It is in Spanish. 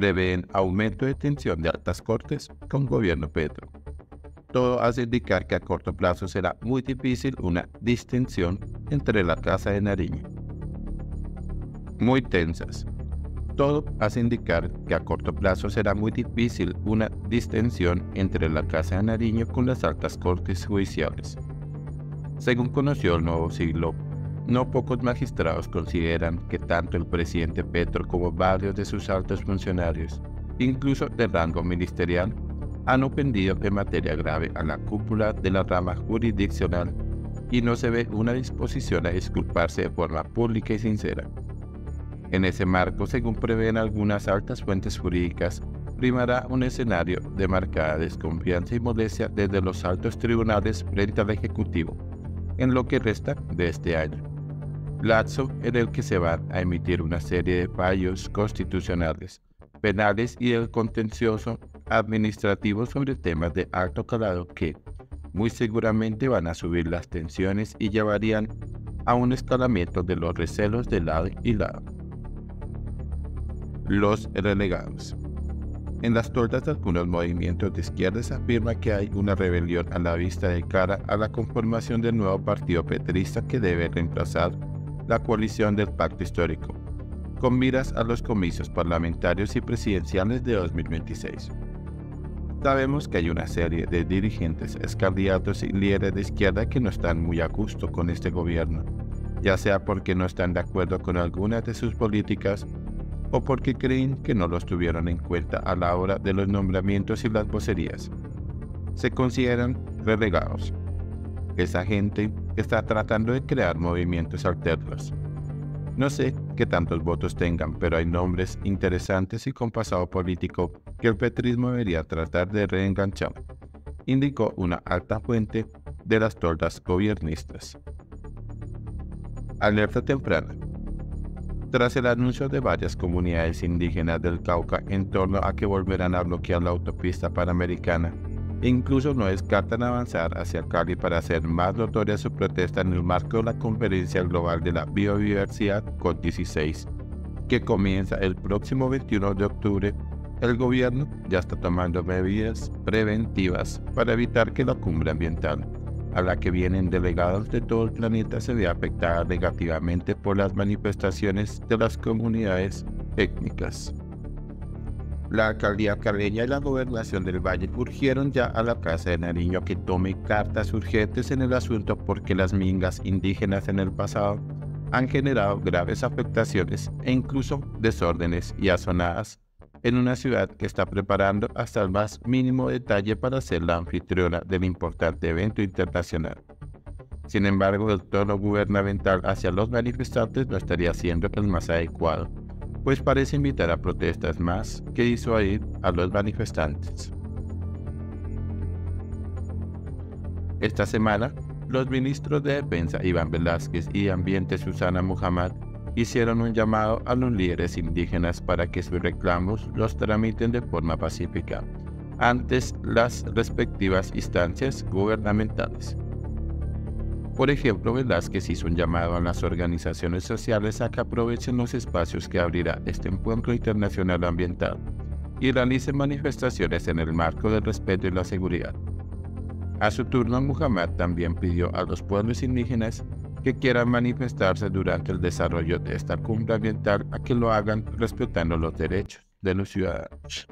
prevén aumento de tensión de altas cortes con gobierno Petro. Todo hace indicar que a corto plazo será muy difícil una distinción entre la Casa de Nariño. Muy tensas. Todo hace indicar que a corto plazo será muy difícil una distensión entre la Casa de Nariño con las altas cortes judiciales. Según conoció el nuevo siglo, no pocos magistrados consideran que tanto el presidente Petro como varios de sus altos funcionarios, incluso de rango ministerial, han ofendido en materia grave a la cúpula de la rama jurisdiccional y no se ve una disposición a disculparse de forma pública y sincera. En ese marco, según prevén algunas altas fuentes jurídicas, primará un escenario de marcada desconfianza y molestia desde los altos tribunales frente al Ejecutivo, en lo que resta de este año. Lazo en el que se van a emitir una serie de fallos constitucionales, penales y del contencioso administrativo sobre temas de alto calado que muy seguramente van a subir las tensiones y llevarían a un escalamiento de los recelos de lado y lado los relegados. En las tortas de algunos movimientos de izquierda se afirma que hay una rebelión a la vista de cara a la conformación del nuevo partido petrista que debe reemplazar la coalición del pacto histórico, con miras a los comicios parlamentarios y presidenciales de 2026. Sabemos que hay una serie de dirigentes, candidatos y líderes de izquierda que no están muy a gusto con este gobierno, ya sea porque no están de acuerdo con algunas de sus políticas o porque creen que no los tuvieron en cuenta a la hora de los nombramientos y las vocerías. Se consideran relegados. Esa gente está tratando de crear movimientos alternos. No sé qué tantos votos tengan, pero hay nombres interesantes y con pasado político que el petrismo debería tratar de reenganchar, indicó una alta fuente de las tortas gobiernistas. Alerta temprana. Tras el anuncio de varias comunidades indígenas del Cauca en torno a que volverán a bloquear la autopista panamericana, incluso no descartan avanzar hacia Cali para hacer más notoria su protesta en el marco de la Conferencia Global de la Biodiversidad COP16, que comienza el próximo 21 de octubre. El gobierno ya está tomando medidas preventivas para evitar que la cumbre ambiental a la que vienen delegados de todo el planeta se ve afectada negativamente por las manifestaciones de las comunidades étnicas. La alcaldía caleña y la gobernación del Valle urgieron ya a la Casa de Nariño que tome cartas urgentes en el asunto porque las mingas indígenas en el pasado han generado graves afectaciones e incluso desórdenes y azonadas en una ciudad que está preparando hasta el más mínimo detalle para ser la anfitriona del importante evento internacional. Sin embargo, el tono gubernamental hacia los manifestantes no estaría siendo el más adecuado, pues parece invitar a protestas más que disuadir a los manifestantes. Esta semana, los ministros de Defensa Iván Velázquez y Ambiente Susana Muhammad hicieron un llamado a los líderes indígenas para que sus reclamos los tramiten de forma pacífica antes las respectivas instancias gubernamentales. Por ejemplo, Velázquez hizo un llamado a las organizaciones sociales a que aprovechen los espacios que abrirá este encuentro internacional ambiental y realicen manifestaciones en el marco del respeto y la seguridad. A su turno, Muhammad también pidió a los pueblos indígenas que quieran manifestarse durante el desarrollo de esta cumbre ambiental a que lo hagan respetando los derechos de los ciudadanos.